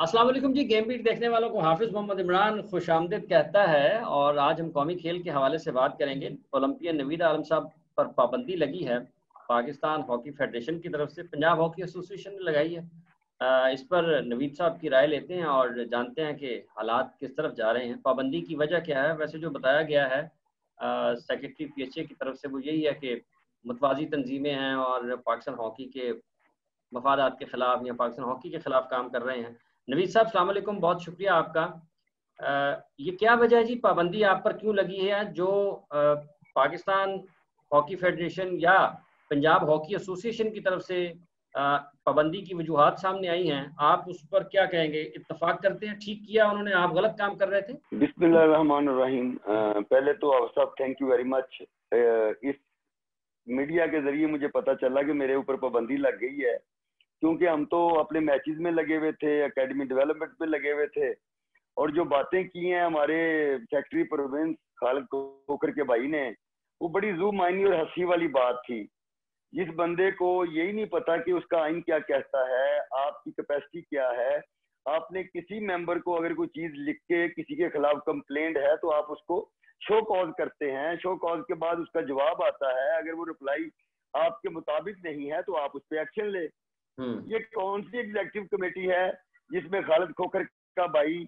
वालेकुम जी, game beat देखने वालों को हाफिज मोहम्मद इमरान खुश आमदीद कहता है और आज हम कौमी खेल के हवाले से बात करेंगे। ओलंपियन नवीद आलम साहब पर पाबंदी लगी है। पाकिस्तान हॉकी फेडरेशन की तरफ़ से, पंजाब हॉकी एसोसिएशन ने लगाई है। इस पर नवीद साहब की राय लेते हैं और जानते हैं कि हालात किस तरफ़ जा रहे हैं। पाबंदी की वजह क्या है? वैसे जो बताया गया है सेक्रेटरी पी की तरफ़ से वो यही है कि मतवाजी तंजीमें हैं और पाकिस्तान हॉकी के मफादात के खिलाफ या पाकिस्तान हॉकी के खिलाफ काम कर रहे हैं। नवीद साहब सलामकुम बहुत शुक्रिया आपका। आ, ये क्या वजह है जी? पाबंदी आप पर क्यों लगी है? जो आ, पाकिस्तान हॉकी फेडरेशन या पंजाब हॉकी एसोसिएशन की तरफ़ से पाबंदी की वजूहत सामने आई हैं आप उस पर क्या कहेंगे? इतफाक करते हैं? ठीक किया उन्होंने? आप गलत काम कर रहे थे? बिस्मिल्लाहिर्रहमानिर्रहीम। पहले तो साहब थैंक यू वेरी मच इस मीडिया के ज़रिए मुझे पता चला कि मेरे ऊपर पाबंदी लग गई है। क्योंकि हम तो अपने मैचेस में लगे हुए थे एकेडमी डेवलपमेंट में लगे हुए थे। और जो बातें की हैं हमारे सेक्रेटरी प्रोविंस खालिद कोकर के भाई ने, वो बड़ी जू मायनी और हँसी वाली बात थी। जिस बंदे को यही नहीं पता कि उसका आइन क्या कहता है, आपकी कैपेसिटी क्या है। आपने किसी मेंबर को अगर कोई चीज़ लिख के किसी के खिलाफ कंप्लेंट है तो आप उसको शो कॉज करते हैं। शो कॉज के बाद उसका जवाब आता है। अगर वो रिप्लाई आपके मुताबिक नहीं है तो आप उस पर एक्शन ले। ये कौन सी एग्जेक्टिव कमेटी है जिसमें खालिद खोकर का भाई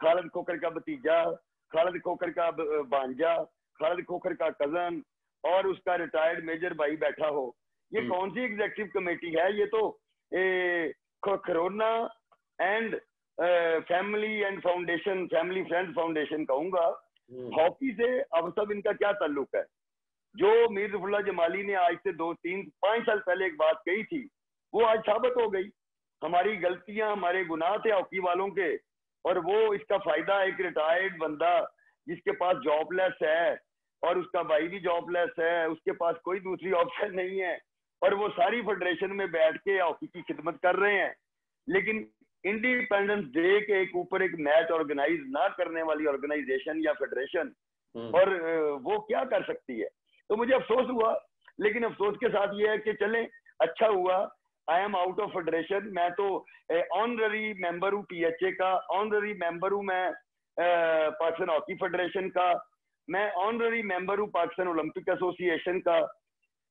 खालिद खोकर का भतीजा खालिद खोकर का भांजा खालिद खोकर का कज़न और उसका रिटायर्ड मेजर भाई बैठा हो। ये हम्म। कौन सी एग्जेक्टिव कमेटी है? ये तो corona and family and foundation family friend foundation कहूँगा। Hockey hmm. से अब सब इनका क्या ताल्लुक है? जो मीर जमाली ने आज से दो तीन पाँच साल पहले एक बात कही थी वो आज साबित हो गई। हमारी गलतियाँ हमारे गुनाह थे हॉकी वालों के और वो इसका फ़ायदा एक रिटायर्ड बंदा जिसके पास जॉबलेस है और उसका भाई भी जॉबलेस है उसके पास कोई दूसरी ऑप्शन नहीं है और वो सारी फेडरेशन में बैठ के हॉकी की खिदमत कर रहे हैं। लेकिन इंडिपेंडेंस डे के एक ऊपर एक मैच ऑर्गेनाइज ना करने वाली ऑर्गेनाइजेशन या फेडरेशन हम्म। और वो क्या कर सकती है? तो मुझे अफसोस हुआ लेकिन अफसोस के साथ ये है कि चलें अच्छा हुआ I am out of federation मैं तो ऑनररी मेंबर हूँ पीएचए का ऑनररी मेंबर हूँ मैं पाकिस्तान हॉकी फेडरेशन का मैं ऑनररी मेंबर हूँ पाकिस्तान ओलंपिक एसोसिएशन का।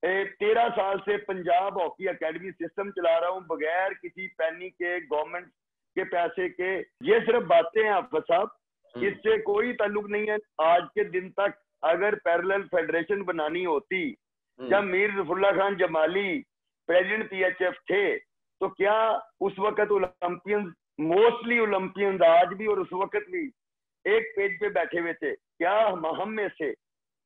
तेरह साल से पंजाब हॉकी एकेडमी सिस्टम चला रहा हूँ बगैर किसी पैनी के गवर्नमेंट के पैसे के। ये सिर्फ़ बातें हैं आप साहब। हम्म। इससे कोई ताल्लुक नहीं है। आज के दिन तक अगर पैरेलल फेडरेशन बनानी होती हम्म। जब मीर रफुल्ला खान जमाली प्रेसिडेंट पीएचएफ थे तो क्या उस वक्त ओलंपियंस मोस्टली ओलंपियंस आज भी और उस वक्त भी एक पेज पे बैठे हुए थे? क्या हम हम में से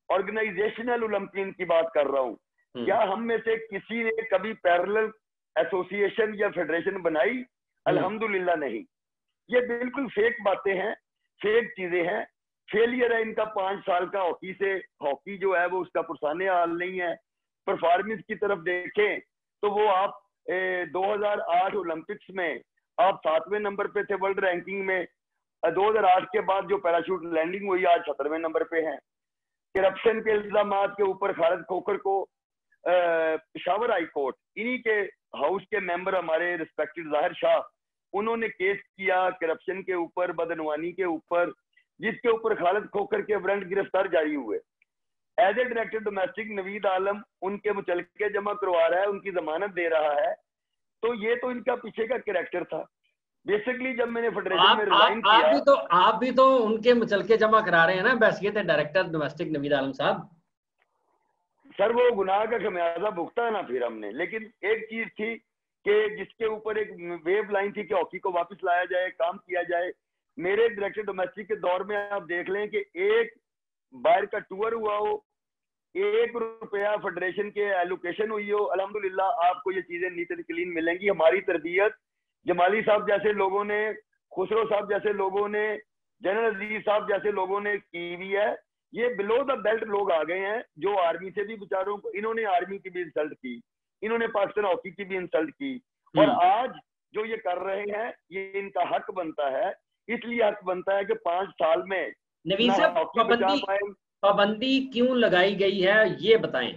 ऑर्गेनाइजेशनल ओलंपियन की बात कर रहा हूँ? हम्म। क्या हम में से किसी ने कभी पैरेलल एसोसिएशन या फेडरेशन बनाई। अल्हम्दुलिल्लाह नहीं। ये बिल्कुल फेक बातें हैं फेक चीज़ें हैं। फेलियर है इनका पाँच साल का हॉकी से हॉकी जो है वो उसका पुरसाने हाल नहीं है। परफॉर्मेंस की तरफ़ देखें तो वो आप ए, 2008 ओलंपिक्स में आप सातवें नंबर पे थे वर्ल्ड रैंकिंग में। 2008 के बाद जो पैराशूट लैंडिंग हुई आज सत्रहवें नंबर पे है। करप्शन के इल्ज़ाम के ऊपर खालिद खोकर को पिशावर हाई कोर्ट इन्हीं के हाउस के मेंबर हमारे रिस्पेक्टेड ज़ाहिर शाह उन्होंने केस किया करप्शन के ऊपर बदनवानी के ऊपर जिसके ऊपर खालिद खोकर के वारंट गिरफ़्तार जारी हुए। As a director domestic Naveed Alam उनके मुचलके जमा करवा रहा है उनकी जमानत दे रहा है। तो ये तो इनका पीछे का कैरेक्टर था। बेसिकली जब मैंने फेडरेशन में रिजाइन किया आप भी तो आप भी तो उनके मुचलके जमा करा रहे हैं ना थे डायरेक्टर डोमेस्टिक नवीद आलम साहब। सर वो गुनाह का खमियाजा भुगता है ना फिर हमने। लेकिन एक चीज़ थी कि जिसके ऊपर एक वेव लाइन थी कि हॉकी को वापस लाया जाए काम किया जाए। मेरे डायरेक्टर डोमेस्टिक के दौर में आप देख लें कि एक बाहर का टूर हुआ हो एक रुपया फेडरेशन के एलोकेशन हुई हो अल्हम्दुलिल्लाह आपको ये चीज़ें एंड क्लीन मिलेंगी। हमारी तरबियत जमाली साहब जैसे लोगों ने खुसरो साहब जैसे लोगों ने जनरल अज़ीज़ साहब जैसे लोगों ने की हुई है। ये बिलो द बेल्ट लोग आ गए हैं जो आर्मी से भी बेचारों को इन्होंने आर्मी की भी इंसल्ट की इन्होंने पाकिस्तान हॉकी की भी इंसल्ट की। और हम्म। आज जो ये कर रहे हैं ये इनका हक बनता है इसलिए हक बनता है कि पाँच साल में नवीन साहब पाबंदी पाबंदी क्यों लगाई गई है ये बताएँ।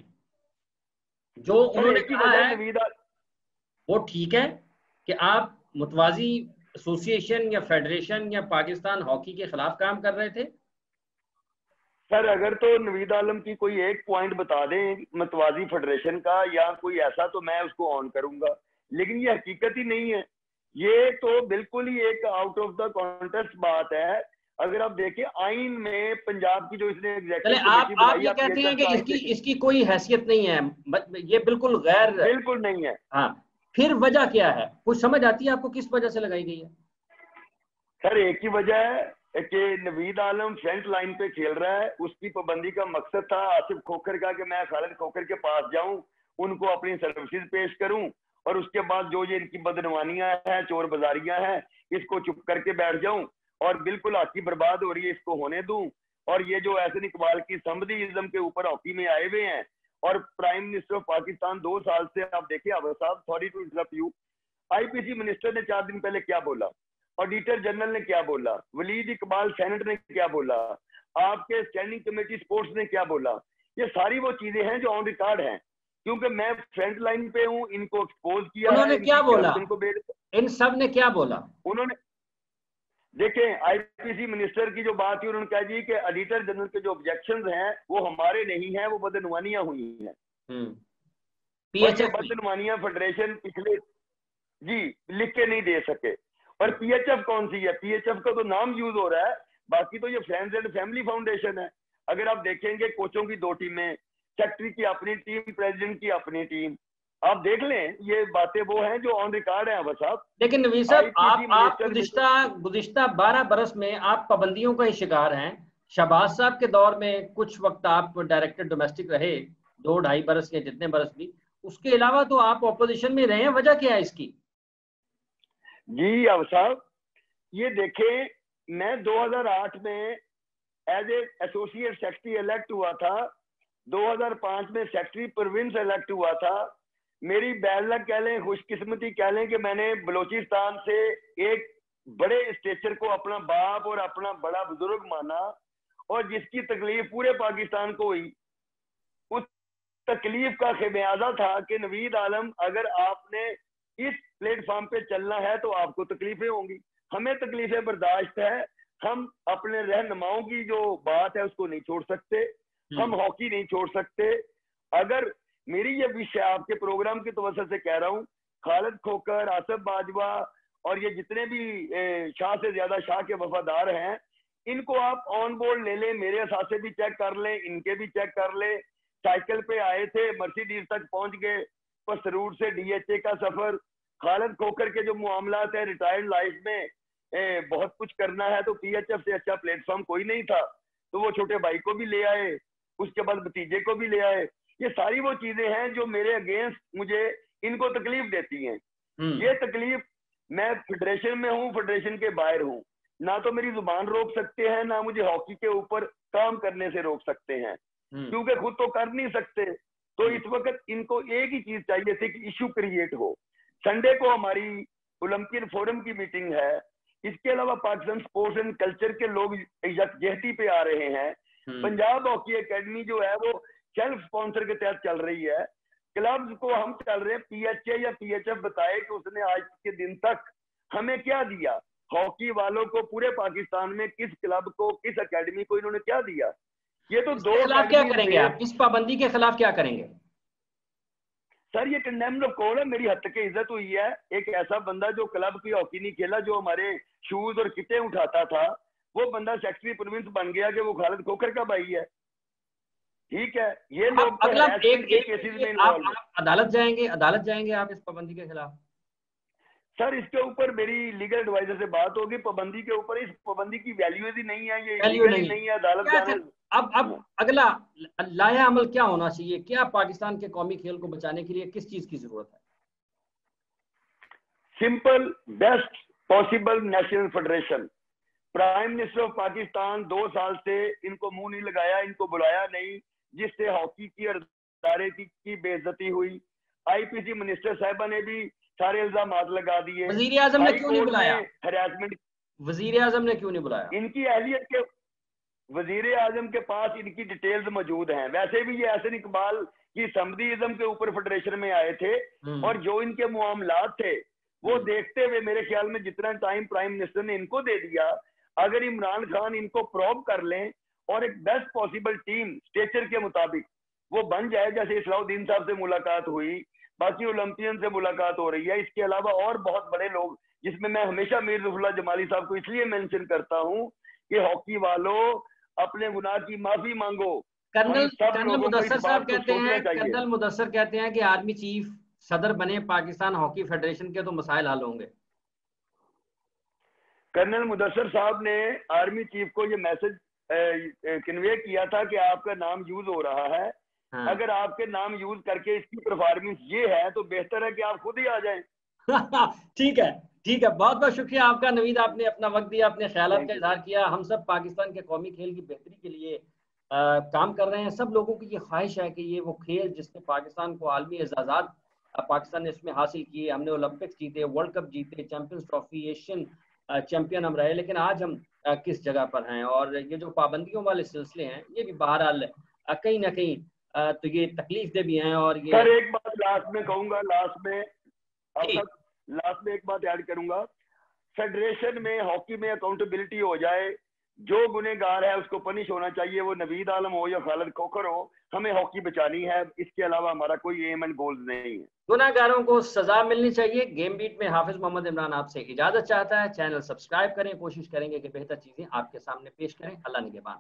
जो उन्होंने कहा है वो ठीक है कि आप मुतवाजी एसोसिएशन या फेडरेशन या पाकिस्तान हॉकी के खिलाफ काम कर रहे थे। सर अगर तो नवीद आलम की कोई एक पॉइंट बता दें मतवाजी फेडरेशन का या कोई ऐसा तो मैं उसको ऑन करूँगा। लेकिन ये हकीकत ही नहीं है। ये तो बिल्कुल ही एक आउट ऑफ़ द कॉन्टेस्ट बात है। अगर आप देखें आइन में पंजाब की जो इसने आप आप ये कहते हैं कि इसकी इसकी कोई हैसियत नहीं है। ये बिल्कुल गैर बिल्कुल नहीं है। हाँ। फिर वजह क्या है? कुछ समझ आती है आपको किस वजह से लगाई गई है? सर एक ही वजह है कि नवीद आलम फ्रंट लाइन पे खेल रहा है। उसकी पाबंदी का मकसद था आसिफ खोखर का कि मैं खालिद खोखर के पास जाऊँ उनको अपनी सर्विसेज़ पेश करूँ और उसके बाद जो ये इनकी बदनवानियाँ हैं चोर बाजारियाँ हैं इसको चुप करके बैठ जाऊँ। और बिल्कुल हॉकी बर्बाद हो रही है इसको होने दूँ। और ये जो ऐसे इकबाल की समदीज्म के ऊपर हॉकी में आए हुए हैं और प्राइम मिनिस्टर ऑफ़ पाकिस्तान दो साल से आप देखिए अब साहब sorry to interrupt you IPC minister ने चार दिन पहले क्या बोला? ऑडिटर जनरल ने क्या बोला? वलीद इकबाल सेनेट ने क्या बोला? आपके स्टैंडिंग कमेटी स्पोर्ट्स ने क्या बोला? ये सारी वो चीज़ें हैं जो ऑन रिकॉर्ड हैं। क्योंकि मैं फ्रंट लाइन पे हूँ इनको एक्सपोज किया उन्होंने क्या बोला? इनको इन सबने क्या बोला? उन्होंने देखें आईपीसी मिनिस्टर की जो बात थी उन्होंने कहा जी कि एडिटर जनरल के जो ऑब्जेक्शन हैं वो हमारे नहीं हैं वो बदनवानियाँ हुई हैं। हम्म। बदनवानियाँ फेडरेशन पिछले जी लिख के नहीं दे सके। और पीएचएफ कौन सी है? पीएचएफ का तो नाम यूज़ हो रहा है बाकी तो ये फ्रेंड्स एंड फैमिली फाउंडेशन है। अगर आप देखेंगे कोचों की दो टीमें सेक्रेटरी की अपनी टीम प्रेसिडेंट की अपनी टीम आप देख लें ये बातें वो हैं जो ऑन रिकॉर्ड है साहब लेकिन नवीन साहब आप आप गुजश्ता गुजश्ता बारह बरस में आप पाबंदियों का ही शिकार हैं। शहबाज साहब के दौर में कुछ वक्त आप डायरेक्टर डोमेस्टिक रहे दो ढाई बरस के जितने बरस भी। उसके अलावा तो आप ऑपोजिशन में रहे हैं वजह क्या है इसकी? जी अब साहब ये देखें मैं 2008 में as a associate secretary elect हुआ था। 2005 में सेक्रेटरी प्रोविंस इलेक्ट हुआ था। मेरी बैलक कह लें खुशकिस्मती कह लें कि मैंने बलोचिस्तान से एक बड़े स्टेचर को अपना बाप और अपना बड़ा बुज़ुर्ग माना और जिसकी तकलीफ़ पूरे पाकिस्तान को हुई। उस तकलीफ़ का खेम्याजा था कि नवीद आलम अगर आपने इस प्लेटफॉर्म पे चलना है तो आपको तकलीफें होंगी। हमें तकलीफें बर्दाश्त है। हम अपने रहनुमाओं की जो बात है उसको नहीं छोड़ सकते। हम हम्म। हॉकी नहीं छोड़ सकते। अगर मेरी ये विषय आपके प्रोग्राम की तवसर से कह रहा हूँ खालिद खोकर आसफ बाजवा और ये जितने भी शाह से ज़्यादा शाह के वफादार हैं इनको आप ऑन बोर्ड ले लें मेरे असासे भी चेक कर लें इनके भी चेक कर लें। साइकिल पे आए थे मर्सिडीज तक पहुँच गए पसरूर से डीएचए का सफ़र खालिद खोकर के जो मामला है रिटायर्ड लाइफ में ए, बहुत कुछ करना है तो पीएचएफ से अच्छा प्लेटफॉर्म कोई नहीं था तो वो छोटे भाई को भी ले आए उसके बाद भतीजे को भी ले आए ये सारी वो चीज़ें हैं जो मेरे अगेंस्ट मुझे इनको तकलीफ़ देती हैं। हम्म। ये तकलीफ़ मैं फेडरेशन में हूँ फेडरेशन के बाहर हूँ। ना तो मेरी ज़ुबान रोक सकते हैं ना मुझे हॉकी के ऊपर काम करने से रोक सकते हैं। हम्म। क्योंकि खुद तो कर नहीं सकते। तो इस वक्त इनको एक ही चीज़ चाहिए थी कि इशू क्रिएट हो। संडे को हमारी ओलंपियन फोरम की मीटिंग है। इसके अलावा पाकिस्तान स्पोर्ट्स एंड कल्चर के लोग यकजहती पे आ रहे हैं। हम्म। पंजाब हॉकी एकेडमी जो है वो सेल्फ स्पॉन्सर के तहत चल रही है। क्लब्स को हम चल रहे पीएचए या पीएचएफ बताए कि उसने आज के दिन तक हमें क्या दिया? हॉकी वालों को पूरे पाकिस्तान में किस क्लब को किस एकेडमी को इन्होंने क्या दिया? ये तो दो खिलाफ क्या करेंगे आप? इस पाबंदी के खिलाफ क्या करेंगे? सर ये कंडेम्ड ऑफ़ कॉल है? मेरी हद तक इज़्ज़त हुई है। एक ऐसा बंदा जो क्लब की हॉकी नहीं खेला जो हमारे शूज़ और किटे उठाता था वो बंदा सेक्रेटरी प्रोविंस बन गया कि वो खालिद खोखर का भाई है? ठीक है ये लोग तो अगला एक, एक, एक, आप, आप अदालत जाएँगे अदालत जाएँगे आप इस पाबंदी के खिलाफ। सर इसके ऊपर मेरी लीगल एडवाइजर से बात होगी पाबंदी के ऊपर इस पाबंदी की वैल्यू ही नहीं है ये वैल्यू नहीं, नहीं है अदालत अब अब। अगला लाया अमल क्या होना चाहिए? क्या पाकिस्तान के कौमी खेल को बचाने के लिए किस चीज़ की ज़रूरत है? Simple best possible national federation prime minister of Pakistan दो साल से इनको मुँह नहीं लगाया इनको बुलाया नहीं। जिससे हॉकी की अदारे की, की बेइज्जती हुई। आईपीसी मिनिस्टर साहिबा ने भी सारे इल्ज़ाम लगा दिए। वज़ीर आज़म ने क्यों नहीं बुलाया? हरासमेंट वज़ीर आज़म ने क्यों नहीं बुलाया? इनकी अहलियत के वज़ीर आज़म के पास इनकी डिटेल्स मौजूद हैं। वैसे भी ये ऐसे इकबाल की समदीज्म के ऊपर फेडरेशन में आए थे हम्म। और जो इनके मामला थे वो हम्म। देखते हुए मेरे ख्याल में जितना टाइम प्राइम मिनिस्टर ने इनको दे दिया अगर इमरान खान इनको प्रॉब कर लें और एक बेस्ट पॉसिबल टीम स्टेचर के मुताबिक वो बन जाए जैसे इस्लाउद्दीन साहब से मुलाकात हुई बाकी ओलंपियन से मुलाकात हो रही है। इसके अलावा और बहुत बड़े लोग जिसमें मैं हमेशा मीर रफुल्ला जमाली साहब को इसलिए मेंशन करता हूँ कि हॉकी वालों अपने गुनाह की माफ़ी मांगो। कर्नल कर्नल मुदस्सर साहब कहते हैं कर्नल मुदस्सर कहते हैं कि आर्मी चीफ सदर बने पाकिस्तान हॉकी फेडरेशन के तो मसाइल हल होंगे। कर्नल मुदस्सर साहब ने आर्मी चीफ को ये मैसेज कन्वे किया था कि आपका नाम यूज़ हो रहा है। हाँ। अगर आपके नाम यूज़ करके इसकी परफॉर्मेंस ये है तो बेहतर है कि आप खुद ही आ जाएँ। ठीक है ठीक है। बहुत बहुत शुक्रिया आपका नवीद आपने अपना वक्त दिया अपने ख्याल का इजहार किया। हम सब पाकिस्तान के कौमी खेल की बेहतरी के लिए आ, काम कर रहे हैं। सब लोगों की ये ख्वाहिश है कि ये वो खेल जिसने पाकिस्तान को आलमी एजाजात पाकिस्तान ने इसमें हासिल किए हमने ओलंपिक्स जीते वर्ल्ड कप जीते चैंपियंस ट्रॉफी एशियन चैंपियन हम रहे लेकिन आज हम किस जगह पर हैं? और ये जो पाबंदियों वाले सिलसिले हैं ये भी बहरहाल कहीं ना कहीं तो ये तकलीफ़ दे भी हैं और ये सर एक बात लास्ट में कहूँगा लास्ट में लास्ट में एक बात ऐड करूँगा। फेडरेशन में हॉकी में अकाउंटेबिलिटी हो जाए जो गुनेगार है, उसको पनिश होना चाहिए। वो नवीद आलम हो या खालिद खोखर हो, हमें हॉकी बचानी है। इसके अलावा हमारा कोई एम एंड गोल्स नहीं है। गुनागारों को सजा मिलनी चाहिए। गेम बीट में हाफिज मोहम्मद इमरान आपसे इजाज़त चाहता है। चैनल सब्सक्राइब करें। कोशिश करेंगे कि बेहतर चीज़ें आपके सामने पेश करें। अल्लाह निगेबान।